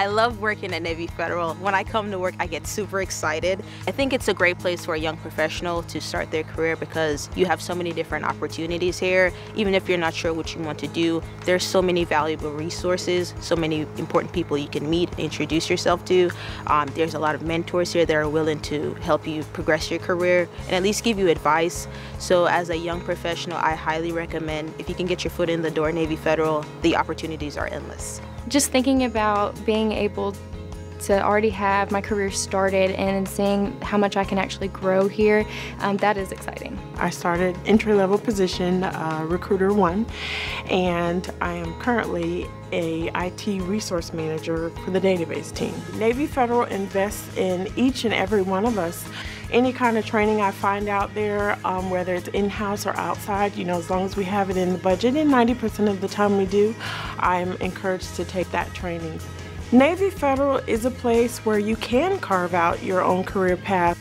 I love working at Navy Federal. When I come to work, I get super excited. I think it's a great place for a young professional to start their career because you have so many different opportunities here. Even if you're not sure what you want to do, there's so many valuable resources, so many important people you can meet and introduce yourself to. Um, there's a lot of mentors here that are willing to help you progress your career and at least give you advice. So as a young professional, I highly recommend if you can get your foot in the door Navy Federal, the opportunities are endless. Just thinking about being able to already have my career started and seeing how much I can actually grow here, um, that is exciting. I started entry-level position, uh, Recruiter 1, and I am currently a IT resource manager for the database team. Navy Federal invests in each and every one of us. Any kind of training I find out there, um, whether it's in-house or outside, you know, as long as we have it in the budget, and 90% of the time we do, I'm encouraged to take that training. Navy Federal is a place where you can carve out your own career path.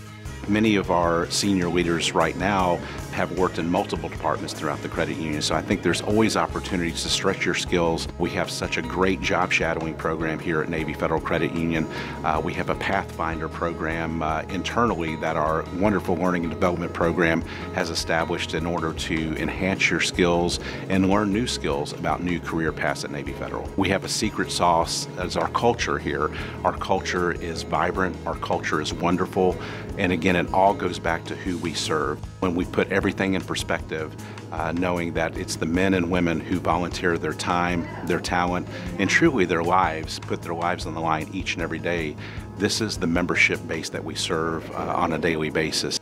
Many of our senior leaders right now have worked in multiple departments throughout the credit union, so I think there's always opportunities to stretch your skills. We have such a great job shadowing program here at Navy Federal Credit Union. Uh, we have a Pathfinder program uh, internally that our wonderful learning and development program has established in order to enhance your skills and learn new skills about new career paths at Navy Federal. We have a secret sauce as our culture here. Our culture is vibrant, our culture is wonderful, and again, it all goes back to who we serve. When we put every everything in perspective, uh, knowing that it's the men and women who volunteer their time, their talent, and truly their lives, put their lives on the line each and every day. This is the membership base that we serve uh, on a daily basis.